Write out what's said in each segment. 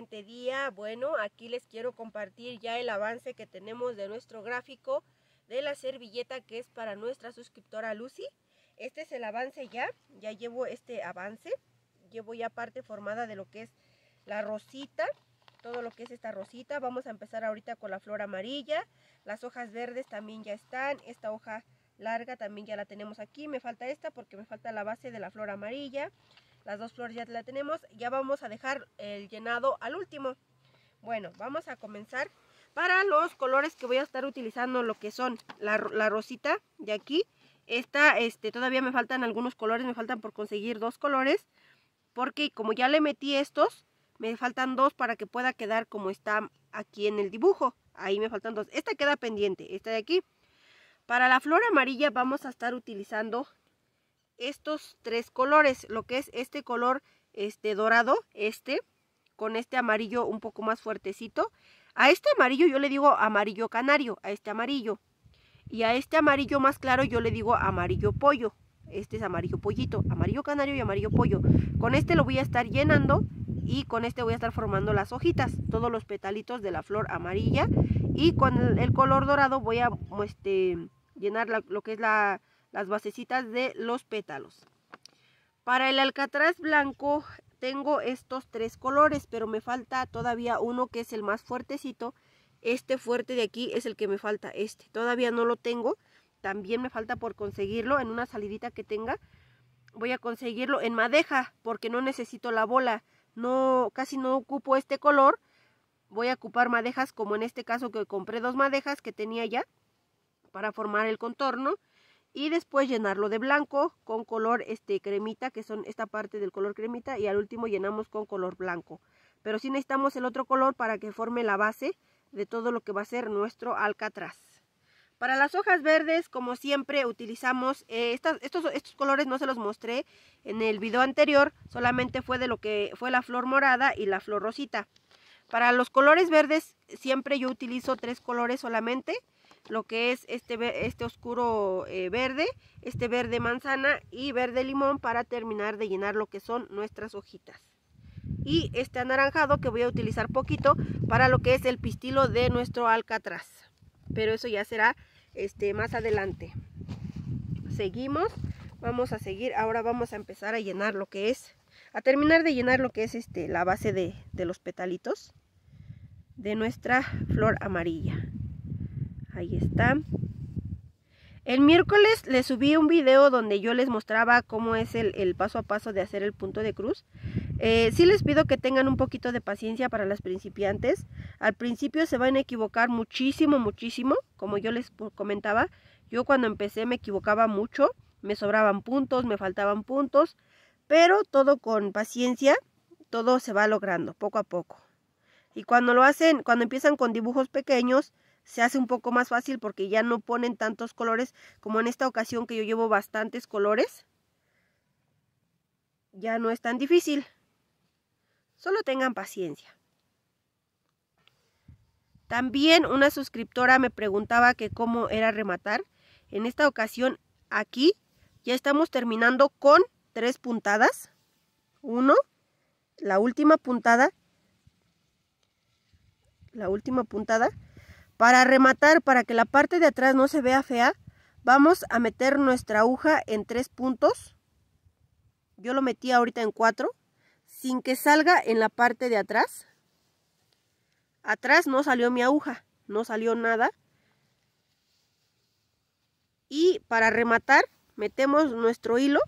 día. Bueno, aquí les quiero compartir ya el avance que tenemos de nuestro gráfico de la servilleta que es para nuestra suscriptora Lucy. Este es el avance ya, ya llevo este avance. Llevo ya parte formada de lo que es la rosita, todo lo que es esta rosita. Vamos a empezar ahorita con la flor amarilla. Las hojas verdes también ya están. Esta hoja larga también ya la tenemos aquí. Me falta esta porque me falta la base de la flor amarilla. Las dos flores ya la tenemos. Ya vamos a dejar el llenado al último. Bueno, vamos a comenzar. Para los colores que voy a estar utilizando, lo que son la, rosita de aquí. Esta, este, todavía me faltan algunos colores, me faltan por conseguir dos colores. Porque como ya le metí estos, me faltan dos para que pueda quedar como está aquí en el dibujo. Ahí me faltan dos. Esta queda pendiente, esta de aquí. Para la flor amarilla vamos a estar utilizando estos tres colores, lo que es este color este dorado, este, con este amarillo un poco más fuertecito. A este amarillo yo le digo amarillo canario, a este amarillo. Y a este amarillo más claro yo le digo amarillo pollo. Este es amarillo pollito, amarillo canario y amarillo pollo. Con este lo voy a estar llenando y con este voy a estar formando las hojitas, todos los petalitos de la flor amarilla. Y con el, color dorado voy a este, llenar lo que es la, las basecitas de los pétalos. Para el alcatraz blanco tengo estos tres colores, pero me falta todavía uno que es el más fuertecito. Este fuerte de aquí es el que me falta, este. Todavía no lo tengo, también me falta por conseguirlo en una salidita que tenga. Voy a conseguirlo en madeja porque no necesito la bola. No, casi no ocupo este color. Voy a ocupar madejas como en este caso que compré dos madejas que tenía ya para formar el contorno y después llenarlo de blanco con color este cremita que son esta parte del color cremita y al último llenamos con color blanco. Pero si necesitamos el otro color para que forme la base de todo lo que va a ser nuestro alcatraz. Para las hojas verdes como siempre utilizamos eh, estos, estos colores no se los mostré en el video anterior solamente fue de lo que fue la flor morada y la flor rosita. Para los colores verdes siempre yo utilizo tres colores solamente lo que es este, este oscuro eh, verde, este verde manzana y verde limón para terminar de llenar lo que son nuestras hojitas. Y este anaranjado que voy a utilizar poquito para lo que es el pistilo de nuestro alcatraz. Pero eso ya será este, más adelante. Seguimos, vamos a seguir, ahora vamos a empezar a llenar lo que es, a terminar de llenar lo que es este, la base de, de los petalitos de nuestra flor amarilla. Ahí está. El miércoles les subí un video donde yo les mostraba cómo es el, paso a paso de hacer el punto de cruz. Eh, sí les pido que tengan un poquito de paciencia para las principiantes. Al principio se van a equivocar muchísimo, muchísimo. Como yo les comentaba, yo cuando empecé me equivocaba mucho. Me sobraban puntos, me faltaban puntos. Pero todo con paciencia, todo se va logrando poco a poco. Y cuando lo hacen, cuando empiezan con dibujos pequeños, se hace un poco más fácil porque ya no ponen tantos colores como en esta ocasión que yo llevo bastantes colores. Ya no es tan difícil. Solo tengan paciencia. También una suscriptora me preguntaba que cómo era rematar. En esta ocasión aquí ya estamos terminando con tres puntadas. Uno, la última puntada. La última puntada para rematar, para que la parte de atrás no se vea fea, vamos a meter nuestra aguja en tres puntos. Yo lo metí ahorita en cuatro, sin que salga en la parte de atrás. Atrás no salió mi aguja, no salió nada. Y para rematar, metemos nuestro hilo.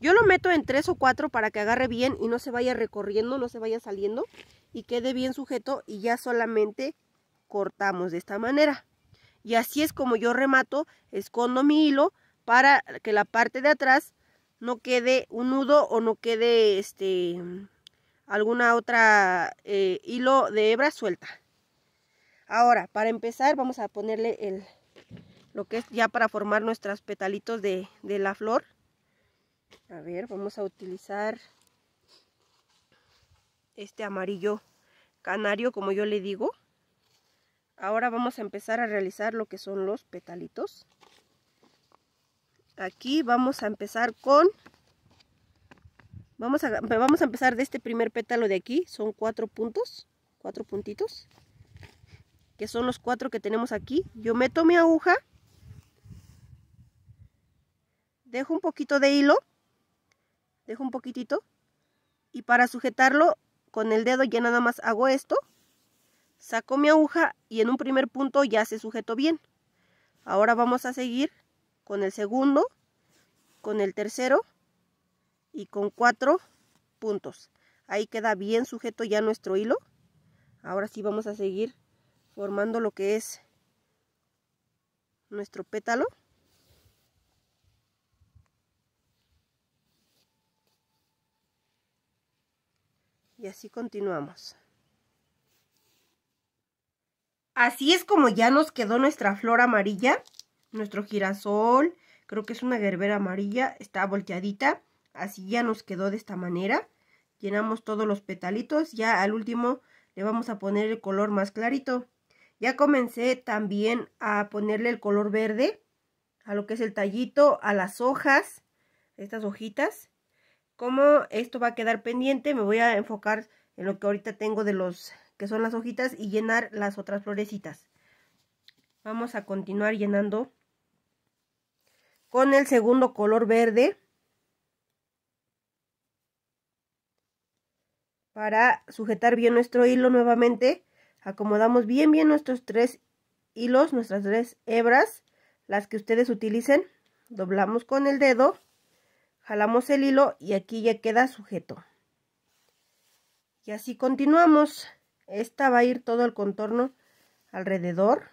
Yo lo meto en tres o cuatro para que agarre bien y no se vaya recorriendo, no se vaya saliendo y quede bien sujeto y ya solamente cortamos de esta manera. Y así es como yo remato, escondo mi hilo para que la parte de atrás no quede un nudo o no quede este alguna otra eh, hilo de hebra suelta. Ahora, para empezar vamos a ponerle el lo que es ya para formar nuestros petalitos de, de la flor. A ver, vamos a utilizar este amarillo canario como yo le digo. Ahora vamos a empezar a realizar lo que son los petalitos. Aquí vamos a empezar con Vamos a, vamos a empezar de este primer pétalo de aquí. Son cuatro puntos, cuatro puntitos. Que son los cuatro que tenemos aquí. Yo meto mi aguja. Dejo un poquito de hilo. Dejo un poquitito. Y para sujetarlo con el dedo ya nada más hago esto. Saco mi aguja y en un primer punto ya se sujetó bien. Ahora vamos a seguir con el segundo, con el tercero y con cuatro puntos. Ahí queda bien sujeto ya nuestro hilo. Ahora sí vamos a seguir formando lo que es nuestro pétalo. Y así continuamos. Así es como ya nos quedó nuestra flor amarilla, nuestro girasol, creo que es una gerbera amarilla, está volteadita. Así ya nos quedó de esta manera. Llenamos todos los petalitos. Ya al último le vamos a poner el color más clarito. Ya comencé también a ponerle el color verde a lo que es el tallito, a las hojas, estas hojitas. Como esto va a quedar pendiente, me voy a enfocar en lo que ahorita tengo de los que son las hojitas y llenar las otras florecitas. Vamos a continuar llenando con el segundo color verde. para sujetar bien nuestro hilo nuevamente acomodamos bien bien nuestros tres hilos nuestras tres hebras las que ustedes utilicen doblamos con el dedo jalamos el hilo y aquí ya queda sujeto y así continuamos esta va a ir todo el contorno alrededor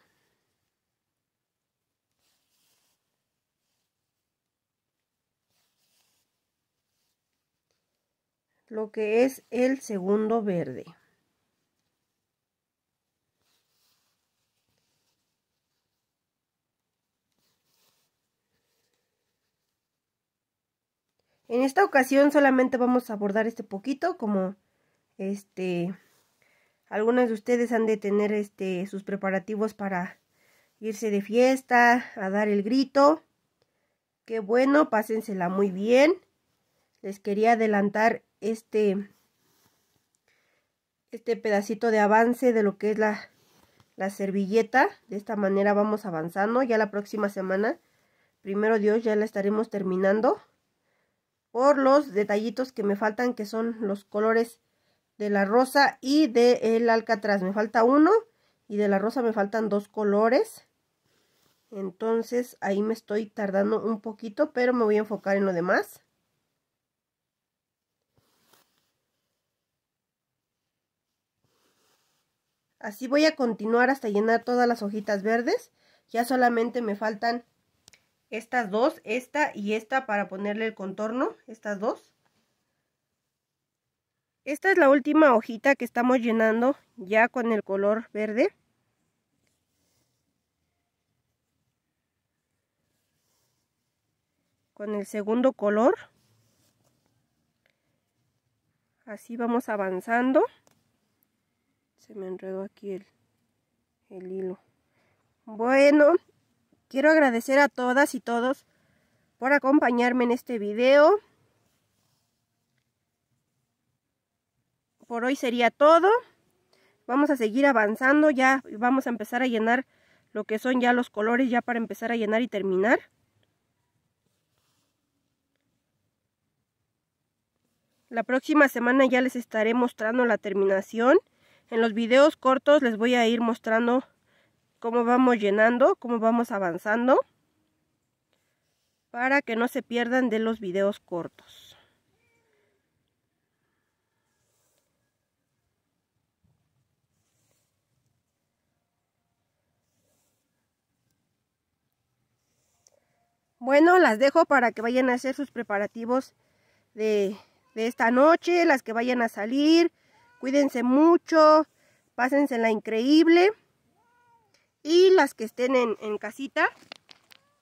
lo que es el segundo verde. En esta ocasión solamente vamos a abordar este poquito como este algunas de ustedes han de tener este sus preparativos para irse de fiesta, a dar el grito. Qué bueno, pásensela muy bien. Les quería adelantar este, este pedacito de avance de lo que es la, la servilleta. De esta manera vamos avanzando. Ya la próxima semana, primero Dios, ya la estaremos terminando. Por los detallitos que me faltan, que son los colores de la rosa y del alcatraz. Me falta uno y de la rosa me faltan dos colores. Entonces ahí me estoy tardando un poquito, pero me voy a enfocar en lo demás. Así voy a continuar hasta llenar todas las hojitas verdes. Ya solamente me faltan estas dos, esta y esta para ponerle el contorno, estas dos. Esta es la última hojita que estamos llenando ya con el color verde. Con el segundo color. Así vamos avanzando se me enredó aquí el, el hilo. Bueno, quiero agradecer a todas y todos por acompañarme en este video. Por hoy sería todo. Vamos a seguir avanzando, ya vamos a empezar a llenar lo que son ya los colores, ya para empezar a llenar y terminar. La próxima semana ya les estaré mostrando la terminación en los videos cortos les voy a ir mostrando cómo vamos llenando, cómo vamos avanzando, para que no se pierdan de los videos cortos. Bueno, las dejo para que vayan a hacer sus preparativos de, de esta noche, las que vayan a salir, Cuídense mucho, pásensela increíble. Y las que estén en, casita,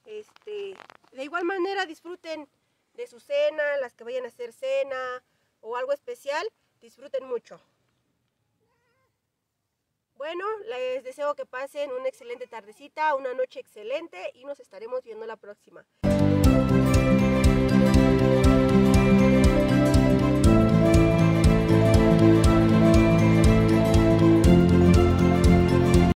este, de igual manera disfruten de su cena, las que vayan a hacer cena o algo especial, disfruten mucho. Bueno, les deseo que pasen una excelente tardecita, una noche excelente y nos estaremos viendo la próxima.